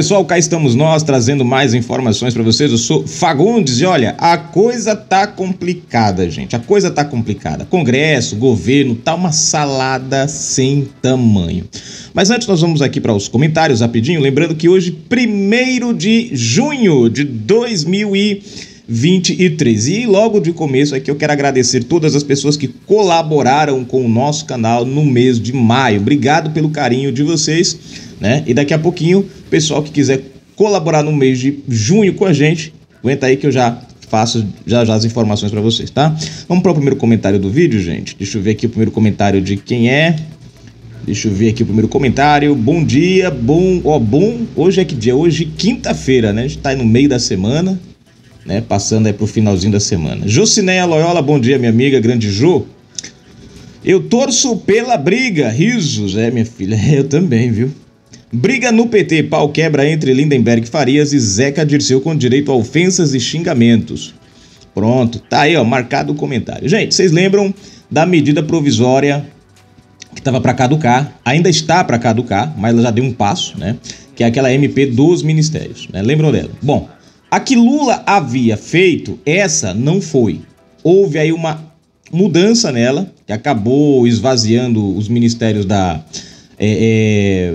Pessoal, cá estamos nós trazendo mais informações para vocês. Eu sou Fagundes e olha, a coisa tá complicada, gente. A coisa tá complicada. Congresso, governo, tá uma salada sem tamanho. Mas antes nós vamos aqui para os comentários rapidinho, lembrando que hoje, 1 de junho de 2023. E logo de começo aqui eu quero agradecer todas as pessoas que colaboraram com o nosso canal no mês de maio. Obrigado pelo carinho de vocês, né? E daqui a pouquinho Pessoal que quiser colaborar no mês de junho com a gente, aguenta aí que eu já faço já já as informações para vocês, tá? Vamos para o primeiro comentário do vídeo, gente. Deixa eu ver aqui o primeiro comentário de quem é. Deixa eu ver aqui o primeiro comentário. Bom dia, bom, ó, bom. Hoje é que dia? Hoje quinta-feira, né? A gente tá aí no meio da semana, né? Passando aí pro finalzinho da semana. Jocineia Loyola, bom dia, minha amiga, grande Jô. Eu torço pela briga, risos, é, minha filha. Eu também, viu? Briga no PT, pau quebra entre Lindenberg Farias e Zeca Dirceu com direito a ofensas e xingamentos. Pronto, tá aí, ó, marcado o comentário. Gente, vocês lembram da medida provisória que estava para caducar, ainda está para caducar, mas ela já deu um passo, né? Que é aquela MP dos ministérios, né? Lembram dela? Bom, a que Lula havia feito, essa não foi. Houve aí uma mudança nela, que acabou esvaziando os ministérios da. É, é,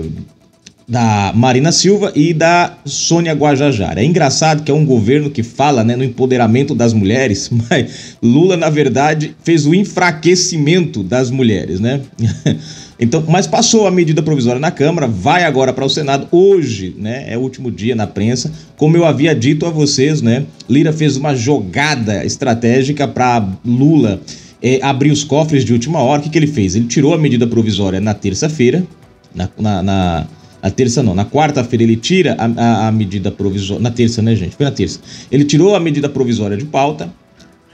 da Marina Silva e da Sônia Guajajara. É engraçado que é um governo que fala né, no empoderamento das mulheres, mas Lula, na verdade, fez o enfraquecimento das mulheres, né? Então, mas passou a medida provisória na Câmara, vai agora para o Senado. Hoje, né, é o último dia na prensa. Como eu havia dito a vocês, né, Lira fez uma jogada estratégica para Lula é, abrir os cofres de última hora. O que, que ele fez? Ele tirou a medida provisória na terça-feira, na, na, na na terça não, na quarta-feira ele tira a, a, a, medida provisória. Na terça, né, gente? Foi na terça. Ele tirou a medida provisória de pauta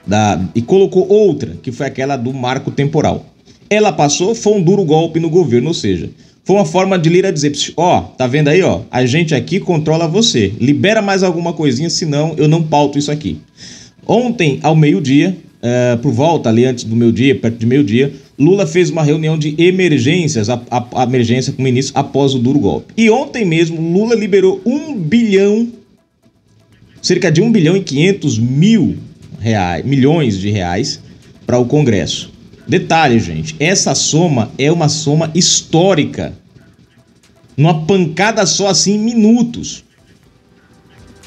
da, e colocou outra, que foi aquela do marco temporal. Ela passou, foi um duro golpe no governo, ou seja, foi uma forma de Lira dizer: ó, oh, tá vendo aí, ó? A gente aqui controla você. Libera mais alguma coisinha, senão eu não pauto isso aqui. Ontem, ao meio-dia, uh, por volta ali antes do meio-dia, perto de meio-dia, Lula fez uma reunião de emergências, a, a, a, emergência com o ministro após o duro golpe. E ontem mesmo, Lula liberou um bilhão, cerca de um bilhão e quinhentos mil reais, milhões de reais para o Congresso. Detalhe, gente, essa soma é uma soma histórica. Numa pancada só assim em minutos.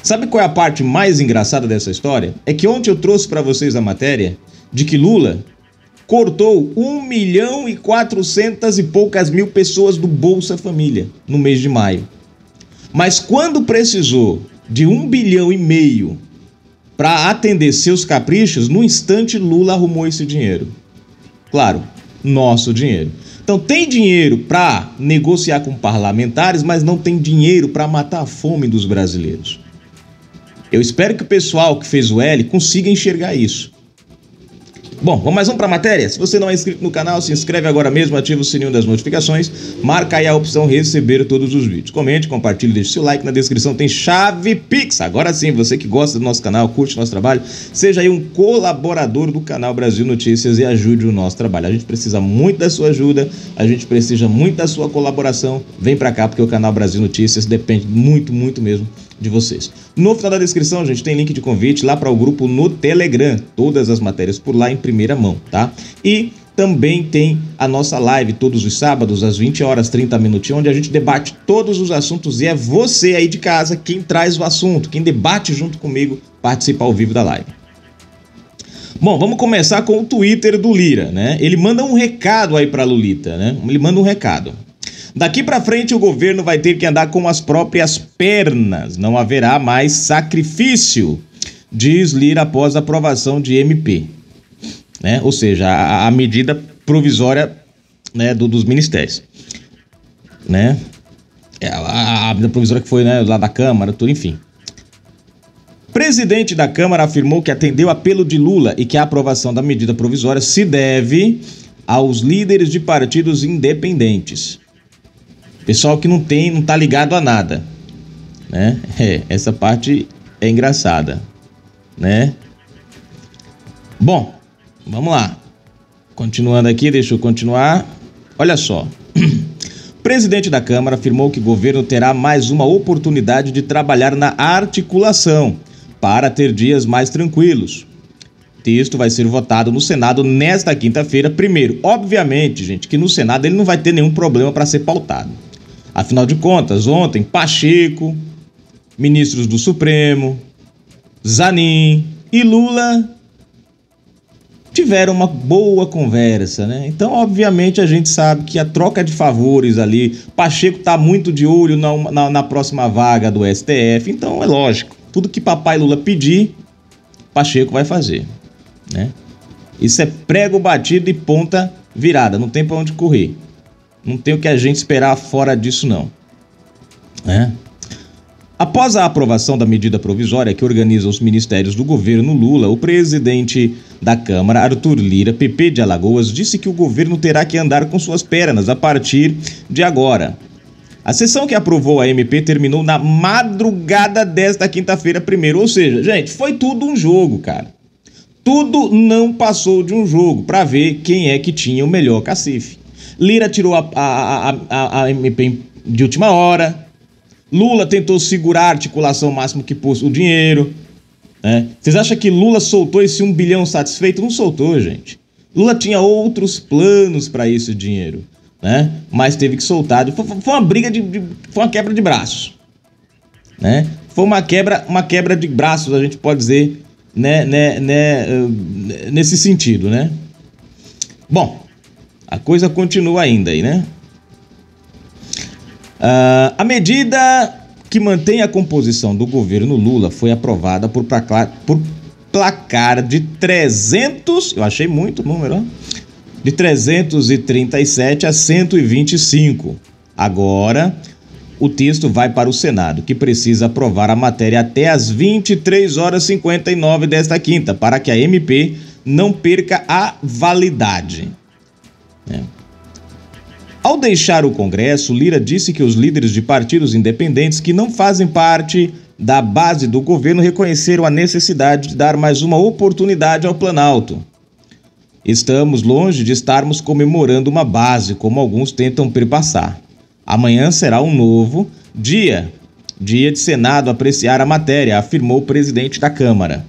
Sabe qual é a parte mais engraçada dessa história? É que ontem eu trouxe para vocês a matéria de que Lula cortou 1 milhão e 400 e poucas mil pessoas do Bolsa Família no mês de maio. Mas quando precisou de 1 bilhão e meio para atender seus caprichos, no instante Lula arrumou esse dinheiro. Claro, nosso dinheiro. Então tem dinheiro para negociar com parlamentares, mas não tem dinheiro para matar a fome dos brasileiros. Eu espero que o pessoal que fez o L consiga enxergar isso. Bom, vamos mais um para a matéria. Se você não é inscrito no canal, se inscreve agora mesmo, ativa o sininho das notificações, marca aí a opção receber todos os vídeos. Comente, compartilhe, deixe seu like. Na descrição tem chave Pix. Agora sim, você que gosta do nosso canal, curte nosso trabalho, seja aí um colaborador do canal Brasil Notícias e ajude o nosso trabalho. A gente precisa muito da sua ajuda, a gente precisa muito da sua colaboração. Vem para cá porque o canal Brasil Notícias depende muito, muito mesmo de vocês. No final da descrição, gente, tem link de convite lá para o grupo no Telegram. Todas as matérias por lá em primeira mão, tá? E também tem a nossa live todos os sábados, às 20 horas 30 minutinhos, onde a gente debate todos os assuntos e é você aí de casa quem traz o assunto, quem debate junto comigo, participa ao vivo da live. Bom, vamos começar com o Twitter do Lira, né? Ele manda um recado aí para Lulita, né? Ele manda um recado. Daqui para frente o governo vai ter que andar com as próprias pernas, não haverá mais sacrifício, diz Lira após a aprovação de MP. Né? Ou seja, a, a medida provisória né, do, dos ministérios. Né? É, a, medida provisória que foi né, lá da Câmara, tudo, enfim. Presidente da Câmara afirmou que atendeu apelo de Lula e que a aprovação da medida provisória se deve aos líderes de partidos independentes. Pessoal que não tem, não tá ligado a nada, né? É, essa parte é engraçada, né? Bom, vamos lá. Continuando aqui, deixa eu continuar. Olha só. presidente da Câmara afirmou que o governo terá mais uma oportunidade de trabalhar na articulação para ter dias mais tranquilos. Texto vai ser votado no Senado nesta quinta-feira. Primeiro, obviamente, gente, que no Senado ele não vai ter nenhum problema para ser pautado. Afinal de contas, ontem, Pacheco, ministros do Supremo, Zanin e Lula tiveram uma boa conversa, né? Então, obviamente, a gente sabe que a troca de favores ali, Pacheco tá muito de olho na, na, na próxima vaga do STF, então é lógico, tudo que papai Lula pedir, Pacheco vai fazer, né? Isso é prego batido e ponta virada, não tem para onde correr. Não tem o que a gente esperar fora disso não, né? Após a aprovação da medida provisória que organiza os ministérios do governo Lula, o presidente da Câmara, Arthur Lira, PP de Alagoas, disse que o governo terá que andar com suas pernas a partir de agora. A sessão que aprovou a MP terminou na madrugada desta quinta-feira primeiro, ou seja, gente, foi tudo um jogo, cara. Tudo não passou de um jogo para ver quem é que tinha o melhor cacife. Lira tirou a, a, a, a MP de última hora, Lula tentou segurar a articulação máximo que pôs o dinheiro. Né? Vocês acham que Lula soltou esse um bilhão satisfeito? Não soltou, gente. Lula tinha outros planos para esse dinheiro, né? Mas teve que soltar. Foi, foi uma briga de, de, foi uma quebra de braços, né? Foi uma quebra, uma quebra de braços, a gente pode dizer, né, né, né, nesse sentido, né? Bom, a coisa continua ainda aí, né? Uh, a medida que mantém a composição do governo Lula foi aprovada por placar, por placar de 300, eu achei muito o número, de 337 a 125. Agora, o texto vai para o Senado, que precisa aprovar a matéria até às 23 horas 59 desta quinta, para que a MP não perca a validade. É. Ao deixar o Congresso, Lira disse que os líderes de partidos independentes que não fazem parte da base do governo reconheceram a necessidade de dar mais uma oportunidade ao Planalto. Estamos longe de estarmos comemorando uma base, como alguns tentam perpassar. Amanhã será um novo dia, dia de Senado apreciar a matéria, afirmou o presidente da Câmara.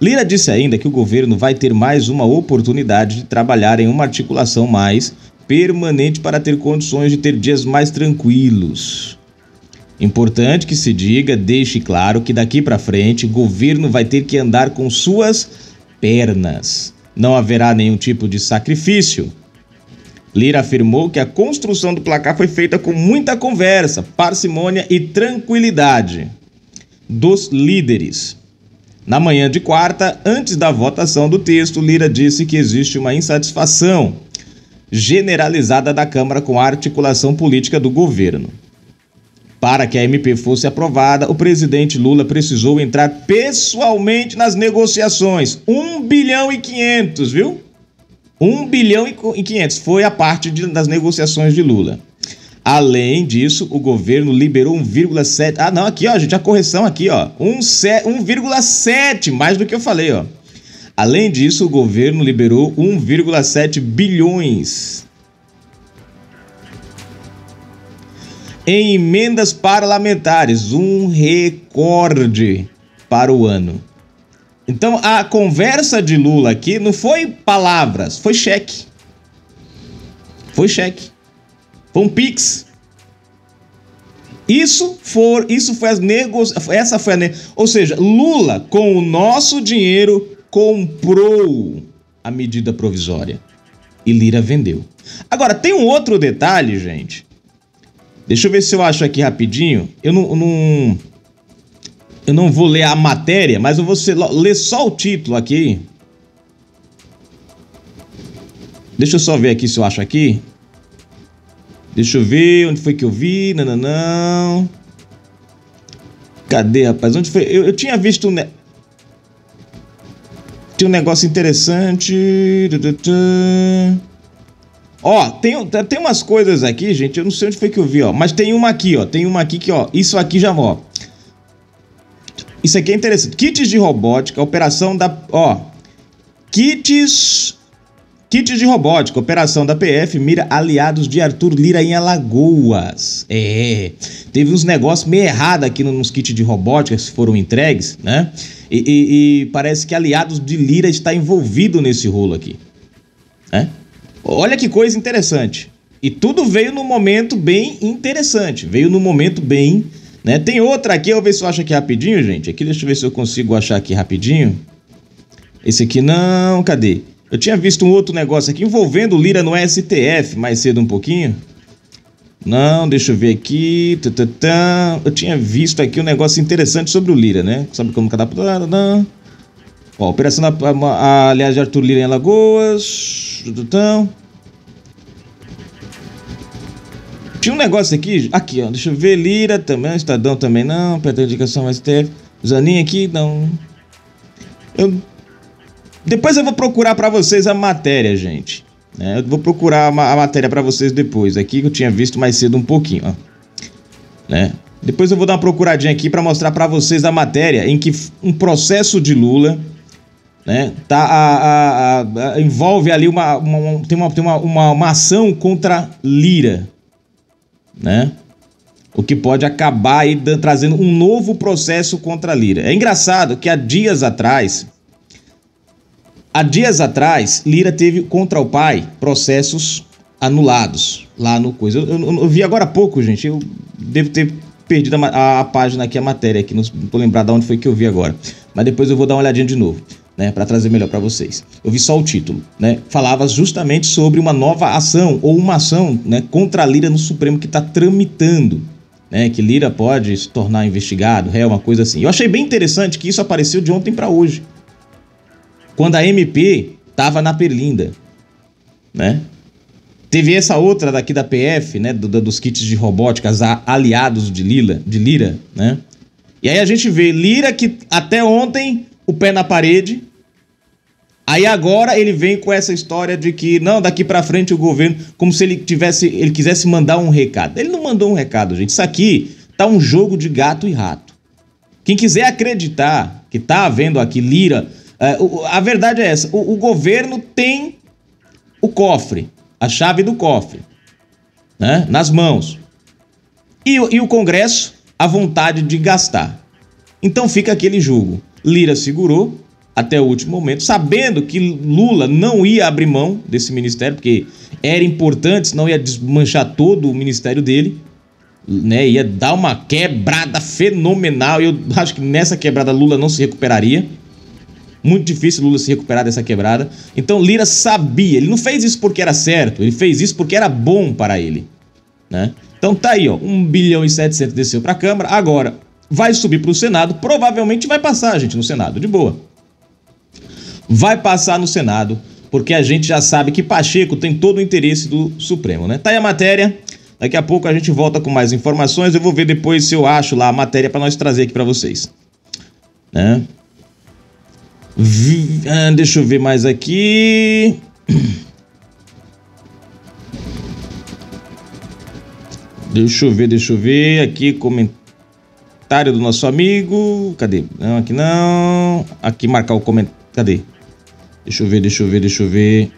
Lira disse ainda que o governo vai ter mais uma oportunidade de trabalhar em uma articulação mais permanente para ter condições de ter dias mais tranquilos. Importante que se diga, deixe claro que daqui para frente o governo vai ter que andar com suas pernas. Não haverá nenhum tipo de sacrifício. Lira afirmou que a construção do placar foi feita com muita conversa, parcimônia e tranquilidade dos líderes. Na manhã de quarta, antes da votação do texto, Lira disse que existe uma insatisfação generalizada da Câmara com a articulação política do governo. Para que a MP fosse aprovada, o presidente Lula precisou entrar pessoalmente nas negociações. 1 bilhão e 500, viu? 1 bilhão e 500 foi a parte de, das negociações de Lula. Além disso, o governo liberou 1,7. Ah, não, aqui, ó, gente, a correção aqui, ó. 1,7, mais do que eu falei, ó. Além disso, o governo liberou 1,7 bilhões em emendas parlamentares, um recorde para o ano. Então, a conversa de Lula aqui não foi palavras, foi cheque. Foi cheque. Um pix. Isso for, isso foi as negociações, essa foi a, ou seja, Lula com o nosso dinheiro comprou a medida provisória e Lira vendeu. Agora, tem um outro detalhe, gente. Deixa eu ver se eu acho aqui rapidinho. Eu não, não eu não vou ler a matéria, mas eu vou ler só o título aqui. Deixa eu só ver aqui se eu acho aqui. Deixa eu ver onde foi que eu vi. Não, não, não. Cadê, rapaz? Onde foi? Eu, eu tinha visto. Tem um negócio interessante. Ó, tem, tem umas coisas aqui, gente. Eu não sei onde foi que eu vi, ó. Mas tem uma aqui, ó. Tem uma aqui que, ó. Isso aqui já, ó. Isso aqui é interessante. Kits de robótica, operação da. Ó. Kits Kit de robótica, operação da PF mira aliados de Arthur Lira em Alagoas. É, teve uns negócios meio errados aqui nos kits de robótica que foram entregues, né? E, e, e, parece que aliados de Lira está envolvido nesse rolo aqui. Né? Olha que coisa interessante. E tudo veio num momento bem interessante. Veio num momento bem. Né? Tem outra aqui, eu vou ver se eu acho aqui rapidinho, gente. Aqui, deixa eu ver se eu consigo achar aqui rapidinho. Esse aqui não, cadê? Eu tinha visto um outro negócio aqui envolvendo Lira no STF mais cedo um pouquinho. Não, deixa eu ver aqui. Eu tinha visto aqui um negócio interessante sobre o Lira, né? Sabe como cada. Ó, operação da, aliás de Arthur Lira em Alagoas. Tinha um negócio aqui, aqui, ó. Deixa eu ver. Lira também, Estadão também não. Pede indicação STF. Zaninho aqui, não. Eu depois eu vou procurar para vocês a matéria, gente. É, eu vou procurar a, matéria para vocês depois. Aqui que eu tinha visto mais cedo um pouquinho, ó. Né? Depois eu vou dar uma procuradinha aqui para mostrar para vocês a matéria em que um processo de Lula, né, tá a, a, a, envolve ali uma, uma, tem, uma, tem uma, uma, uma ação contra Lira, né? O que pode acabar aí trazendo um novo processo contra Lira. É engraçado que há dias atrás Há dias atrás, Lira teve contra o pai processos anulados lá no coisa. Eu, eu, eu vi agora há pouco, gente. Eu devo ter perdido a, a, a, página aqui, a matéria aqui. Não tô lembrado de onde foi que eu vi agora. Mas depois eu vou dar uma olhadinha de novo. Né, para trazer melhor para vocês. Eu vi só o título, né? Falava justamente sobre uma nova ação ou uma ação, né, contra a Lira no Supremo que está tramitando, né? Que Lira pode se tornar investigado, é uma coisa assim. Eu achei bem interessante que isso apareceu de ontem para hoje quando a MP estava na Perlinda, né? Teve essa outra daqui da PF, né, do, dos kits de robóticas aliados de Lila, de Lira, né? E aí a gente vê Lira que até ontem o pé na parede. Aí agora ele vem com essa história de que não, daqui para frente o governo, como se ele tivesse, ele quisesse mandar um recado. Ele não mandou um recado, gente. Isso aqui tá um jogo de gato e rato. Quem quiser acreditar que tá havendo aqui Lira é, a verdade é essa: o, o, governo tem o cofre, a chave do cofre, né, nas mãos. E, e o Congresso, a vontade de gastar. Então fica aquele julgo. Lira segurou até o último momento, sabendo que Lula não ia abrir mão desse ministério, porque era importante, senão ia desmanchar todo o ministério dele. Né, ia dar uma quebrada fenomenal. Eu acho que nessa quebrada Lula não se recuperaria. Muito difícil Lula se recuperar dessa quebrada. Então Lira sabia, ele não fez isso porque era certo, ele fez isso porque era bom para ele. Né? Então tá aí, ó, 1 bilhão e 700 desceu para a Câmara, agora vai subir para o Senado, provavelmente vai passar, gente, no Senado, de boa. Vai passar no Senado, porque a gente já sabe que Pacheco tem todo o interesse do Supremo, né? Tá aí a matéria. Daqui a pouco a gente volta com mais informações. Eu vou ver depois se eu acho lá a matéria para nós trazer aqui para vocês. Né? Ah, deixa eu ver mais aqui. Deixa eu ver, deixa eu ver. Aqui, comentário do nosso amigo. Cadê? Não, aqui não. Aqui marcar o comentário. Cadê? Deixa eu ver, deixa eu ver, deixa eu ver.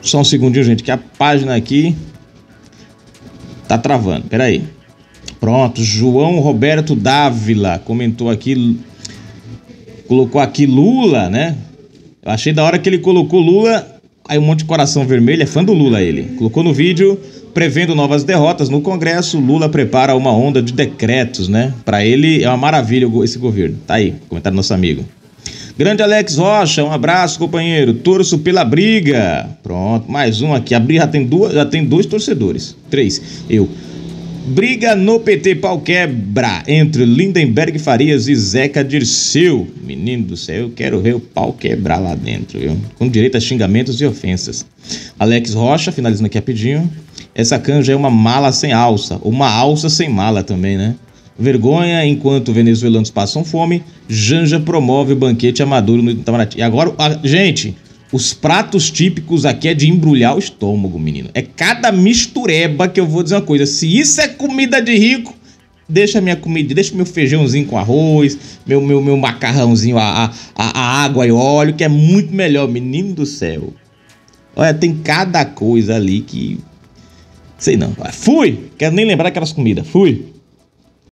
Só um segundinho, gente, que a página aqui tá travando. Pera aí. Pronto, João Roberto Dávila comentou aqui colocou aqui Lula, né? Eu achei da hora que ele colocou Lula, aí um monte de coração vermelho, é fã do Lula ele. Colocou no vídeo, prevendo novas derrotas no Congresso, Lula prepara uma onda de decretos, né? Para ele é uma maravilha esse governo. Tá aí, comentário do nosso amigo. Grande Alex Rocha, um abraço, companheiro. Torço pela briga. Pronto, mais um aqui. A briga já tem, duas, já tem dois torcedores. Três. Eu. Briga no PT pau quebra entre Lindenberg Farias e Zeca Dirceu. Menino do céu, eu quero ver o pau quebrar lá dentro, viu? Com direito a xingamentos e ofensas. Alex Rocha, finalizando aqui rapidinho. Essa canja é uma mala sem alça, uma alça sem mala também, né? Vergonha enquanto venezuelanos passam fome, Janja promove o banquete a Maduro no Itamaraty. E agora, a, gente, os pratos típicos aqui é de embrulhar o estômago, menino. É cada mistureba que eu vou dizer uma coisa. Se isso é comida de rico, deixa minha comida, deixa meu feijãozinho com arroz, meu, meu, meu macarrãozinho, a, a, a água e óleo, que é muito melhor, menino do céu. Olha, tem cada coisa ali que. Sei não. Fui! Quero nem lembrar aquelas comidas. Fui!